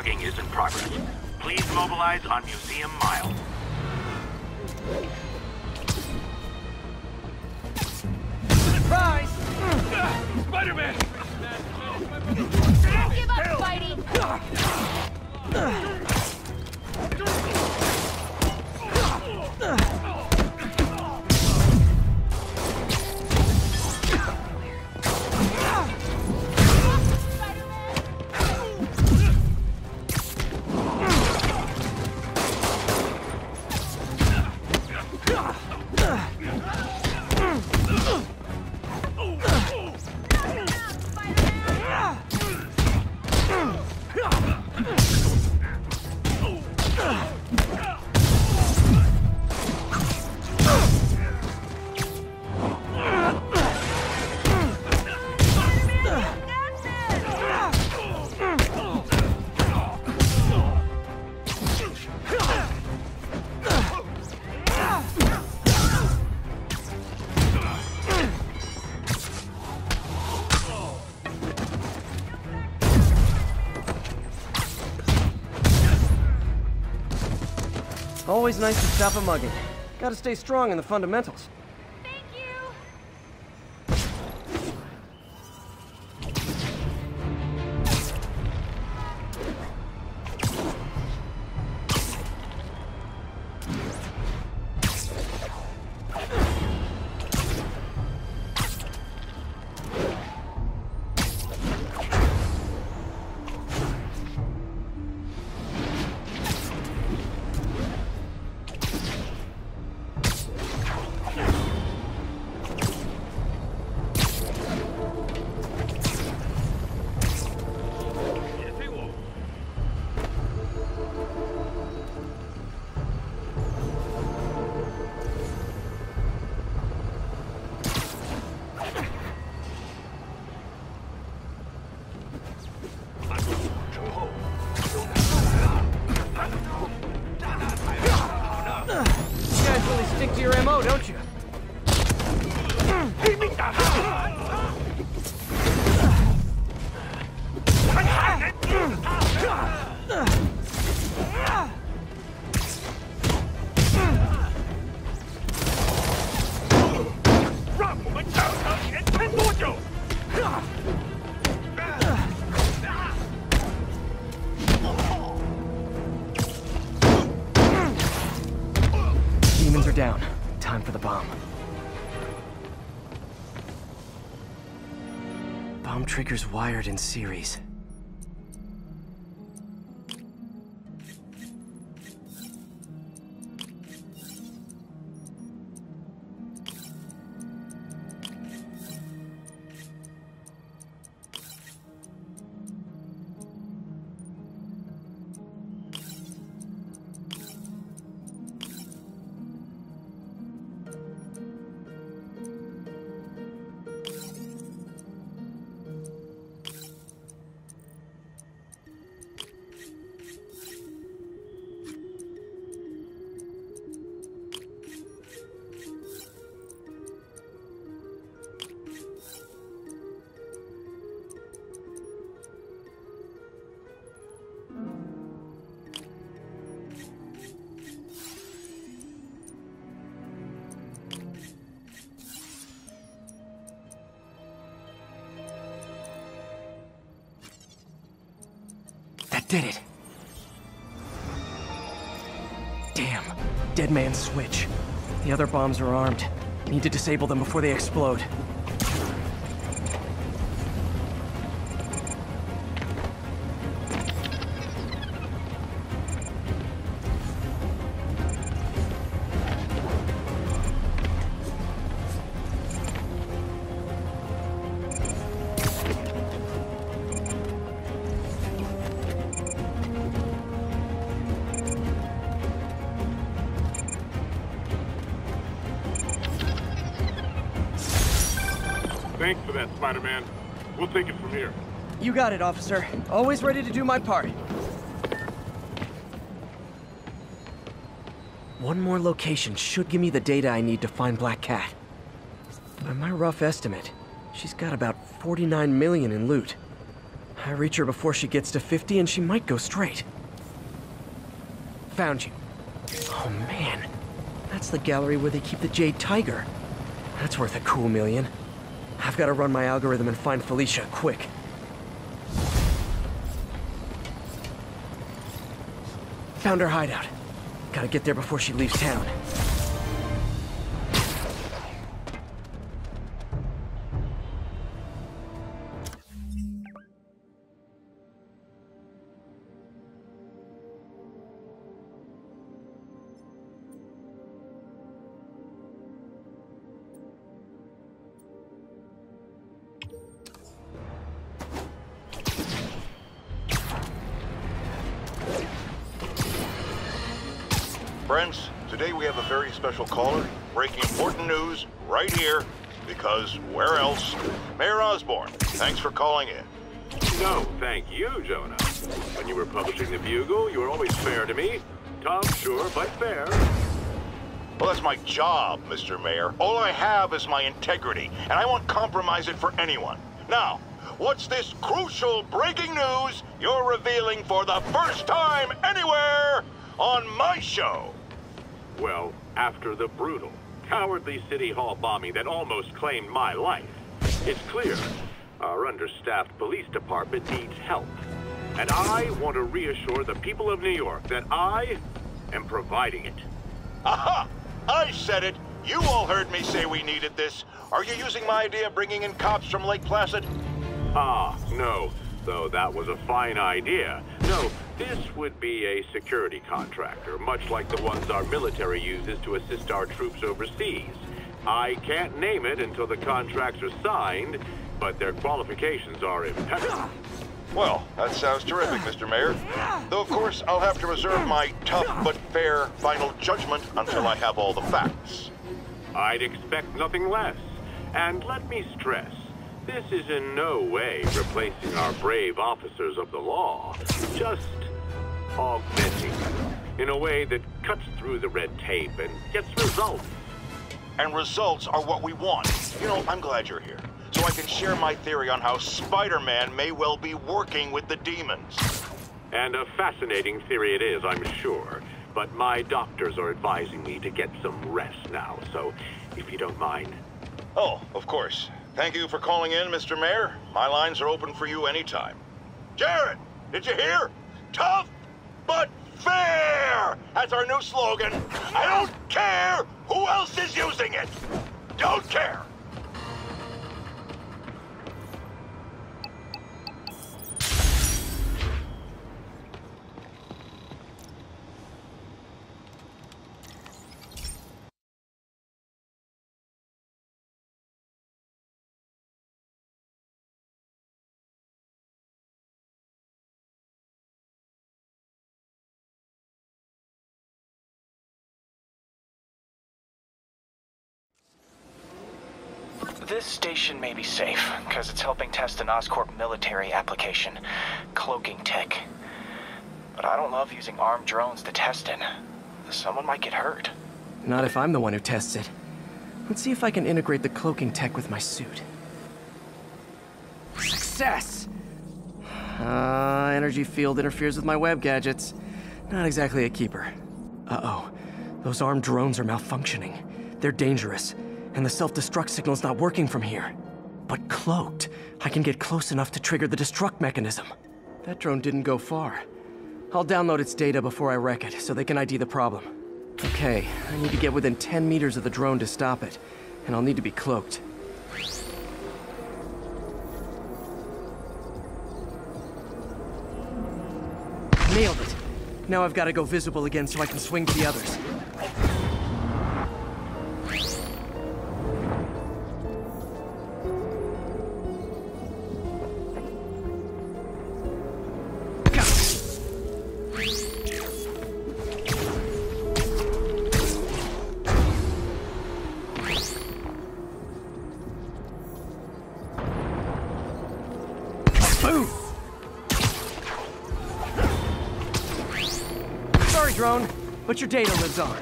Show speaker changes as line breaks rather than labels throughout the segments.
mugging is in progress. Please mobilize on Museum Mile.
Surprise!
Spider-Man!
Don't give up, Spidey!
Always nice to stop a mugging. Gotta stay strong in the fundamentals. Wired in series. Did it. Damn. Dead man's switch. The other bombs are armed. Need to disable them before they explode. You got it, officer. Always ready to do my part. One more location should give me the data I need to find Black Cat. By my rough estimate, she's got about 49 million in loot. I reach her before she gets to 50 and she might go straight. Found you. Oh man, that's the gallery where they keep the Jade Tiger. That's worth a cool million. I've got to run my algorithm and find Felicia, quick. Found her hideout. Gotta get there before she leaves town.
Friends, today we have a very special caller breaking important news right here because where else? Mayor Osborn, thanks for calling in.
No, thank you, Jonah. When you were publishing the Bugle, you were always fair to me. Tough, sure, but fair.
Well, that's my job, Mr. Mayor. All I have is my integrity, and I won't compromise it for anyone. Now, what's this crucial breaking news you're revealing for the first time anywhere on my show?
Well, after the brutal, cowardly City Hall bombing that almost claimed my life, it's clear our understaffed police department needs help. And I want to reassure the people of New York that I am providing it.
Aha! I said it! You all heard me say we needed this. Are you using my idea of bringing in cops from Lake Placid?
Ah, no. Though that was a fine idea. No, this would be a security contractor, much like the ones our military uses to assist our troops overseas. I can't name it until the contracts are signed, but their qualifications are impeccable.
Well, that sounds terrific, Mr. Mayor. Though, of course, I'll have to reserve my tough but fair final judgment until I have all the facts.
I'd expect nothing less. And let me stress, this is in no way replacing our brave officers of the law, just augmenting them in a way that cuts through the red tape and gets results.
And results are what we want. You know, I'm glad you're here, so I can share my theory on how Spider-Man may well be working with the demons.
And a fascinating theory it is, I'm sure. But my doctors are advising me to get some rest now, so if you don't mind.
Oh, of course. Thank you for calling in, Mr. Mayor. My lines are open for you anytime. Jared, did you hear? Tough but fair! That's our new slogan. I don't care who else is using it. Don't care.
This station may be safe, because it's helping test an Oscorp military application, cloaking tech. But I don't love using armed drones to test in. Someone might get hurt.
Not if I'm the one who tests it. Let's see if I can integrate the cloaking tech with my suit. Success! Uh, energy field interferes with my web gadgets. Not exactly a keeper. Uh-oh. Those armed drones are malfunctioning. They're dangerous, and the self-destruct signal's not working from here. But cloaked, I can get close enough to trigger the destruct mechanism. That drone didn't go far. I'll download its data before I wreck it, so they can ID the problem. Okay, I need to get within 10 meters of the drone to stop it, and I'll need to be cloaked. Nailed it! Now I've got to go visible again so I can swing to the others. Boom! Sorry, drone, but your data lives on.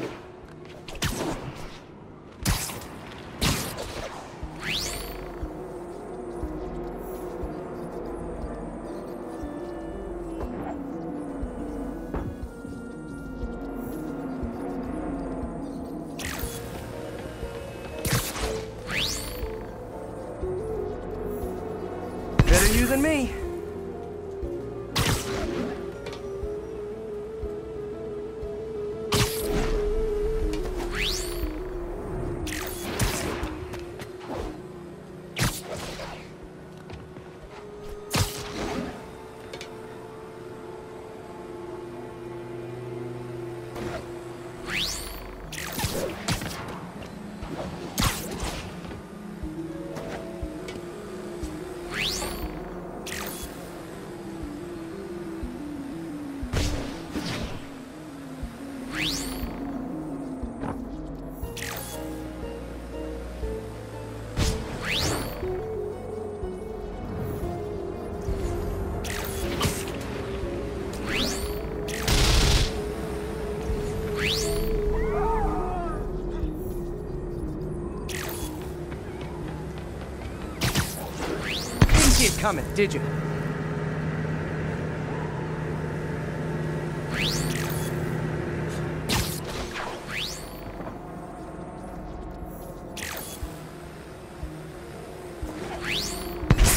Coming, did you?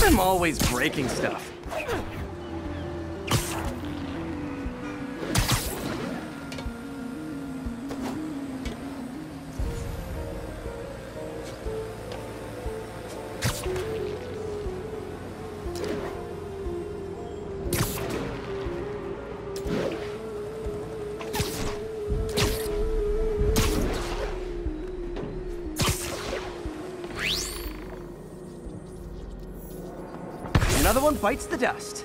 I'm always breaking stuff. Bites the dust.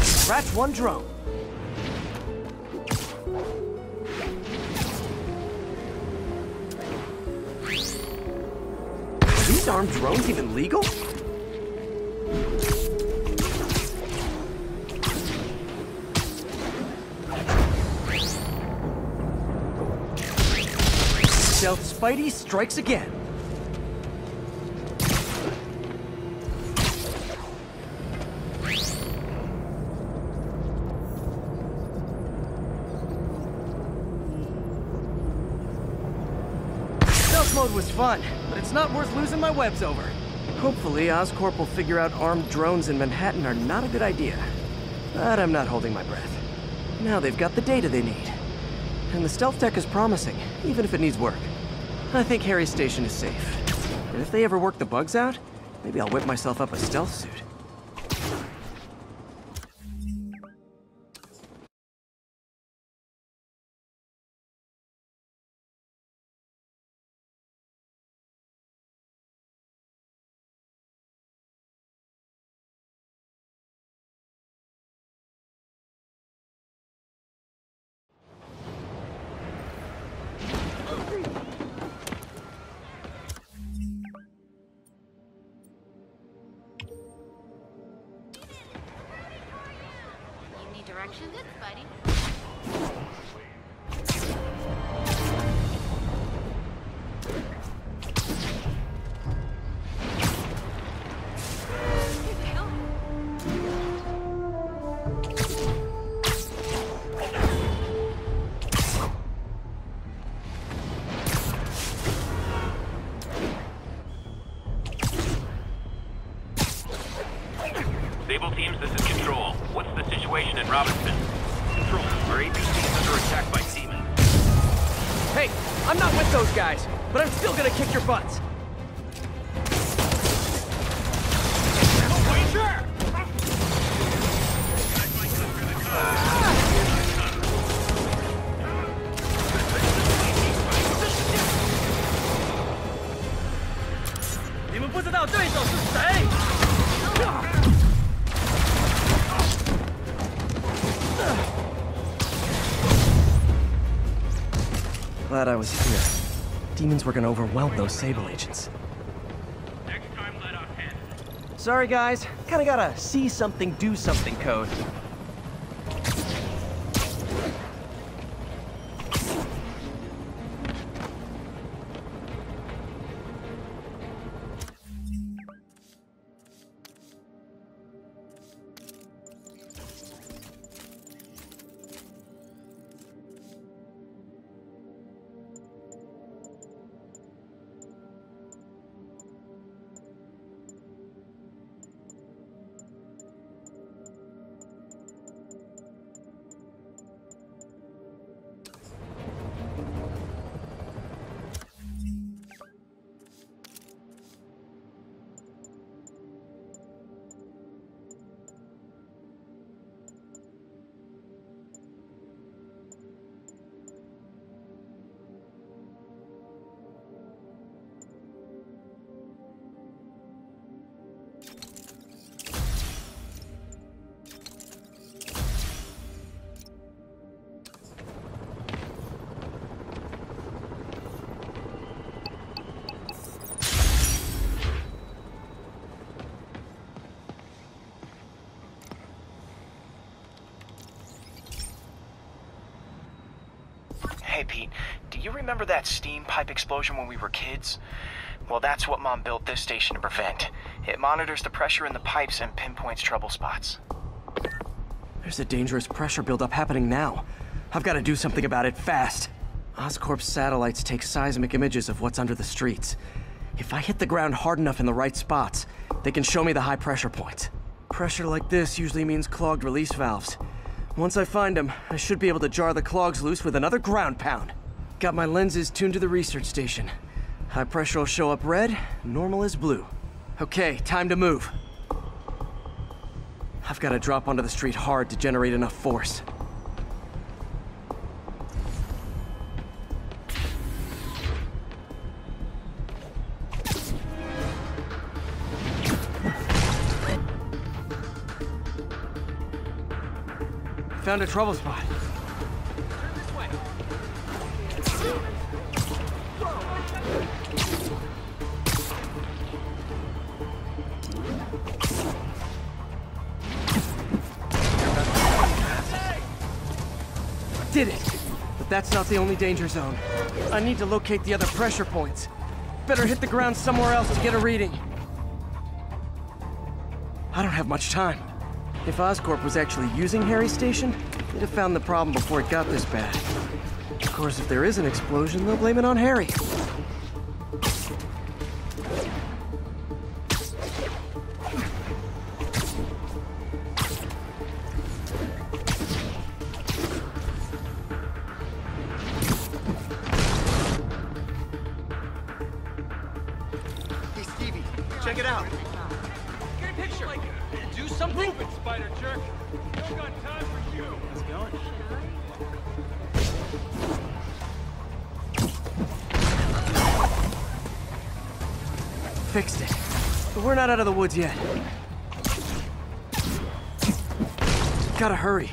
Scratch one drone. Drones even legal? Stealth Spidey strikes again. Stealth mode was fun, but it's not worth losing my webs over. Hopefully, Oscorp will figure out armed drones in Manhattan are not a good idea. But I'm not holding my breath. Now they've got the data they need. And the stealth tech is promising, even if it needs work. I think Harry's station is safe. And if they ever work the bugs out, maybe I'll whip myself up a stealth suit.
Directions? Good, buddy.
I'm not with those guys, but I'm still gonna kick your butts. Demons were gonna overwhelm those Sable agents.
Next time, let off head.
Sorry, guys. Kinda gotta see something, do something code.
Hey, Pete, do you remember that steam pipe explosion when we were kids? Well, that's what Mom built this station to prevent. It monitors the pressure in the pipes and pinpoints trouble spots.
There's a dangerous pressure buildup happening now. I've got to do something about it fast. Oscorp's satellites take seismic images of what's under the streets. If I hit the ground hard enough in the right spots, they can show me the high pressure points. Pressure like this usually means clogged release valves. Once I find them, I should be able to jar the clogs loose with another ground pound. Got my lenses tuned to the research station. High pressure will show up red, normal is blue. Okay, time to move. I've got to drop onto the street hard to generate enough force. Found a trouble spot. Did it! But that's not the only danger zone. I need to locate the other pressure points. Better hit the ground somewhere else to get a reading. I don't have much time. If Oscorp was actually using Harry's station, they'd have found the problem before it got this bad. Of course, if there is an explosion, they'll blame it on Harry. Fixed it. But we're not out of the woods yet. Gotta hurry.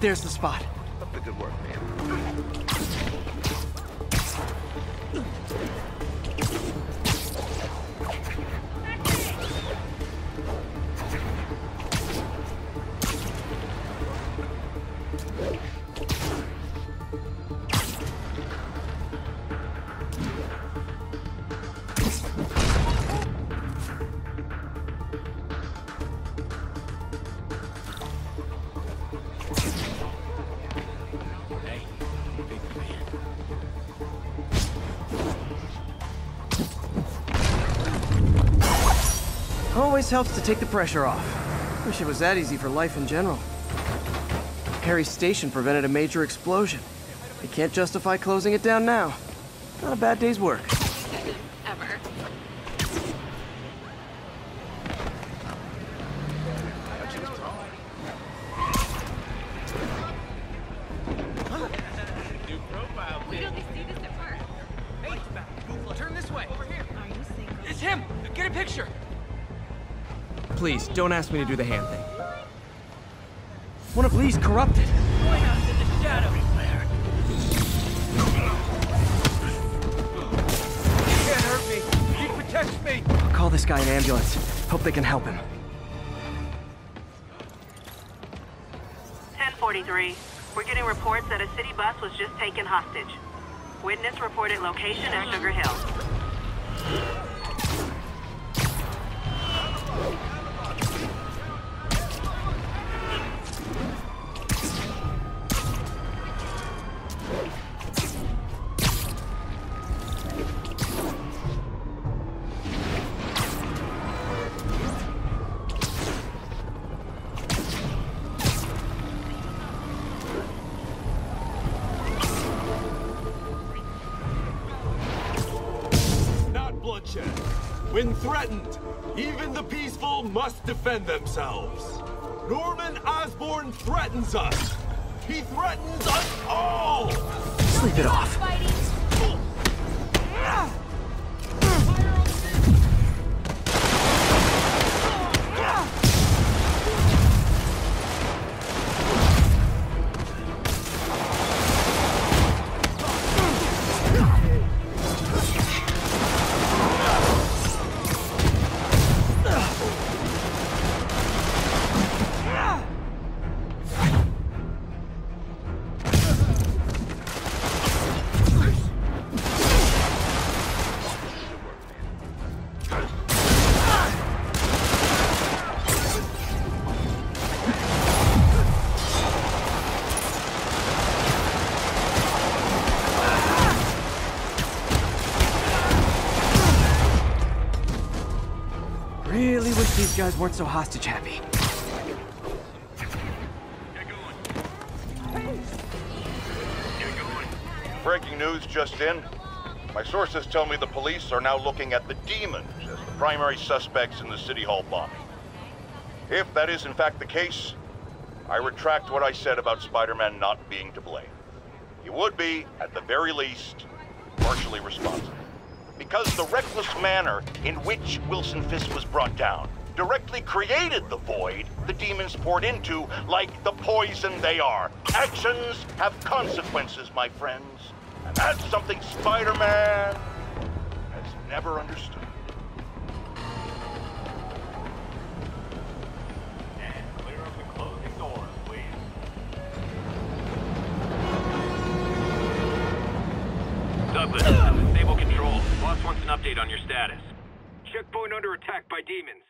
There's the spot.
Up the good work, man.
Always helps to take the pressure off. Wish it was that easy for life in general. Harry's station prevented a major explosion. They can't justify closing it down now. Not a bad day's work.
Don't
ask me to do the hand thing. One of Li's corrupted.
Join us in the shadow. He can't hurt me. He protects me.
I'll call this guy an ambulance. Hope they can help him.
1043. We're getting reports that a city bus was just taken hostage. Witness reported location at Sugar Hill.
When threatened, even the peaceful must defend themselves. Norman Osborn threatens us. He threatens us all!
Sleep it off. Really guys weren't so hostage happy.
Breaking news just in. My sources tell me the police are now looking at the demons as the primary suspects in the City Hall bombing. If that is in fact the case, I retract what I said about Spider-Man not being to blame. He would be, at the very least, partially responsible. Because the reckless manner in which Wilson Fisk was brought down directly created the void the demons poured into like the poison they are. Actions have consequences, my friends. And that's something Spider-Man has never understood.
Douglas, this is Sable Control. Boss wants an update on your status.
Checkpoint under attack by demons.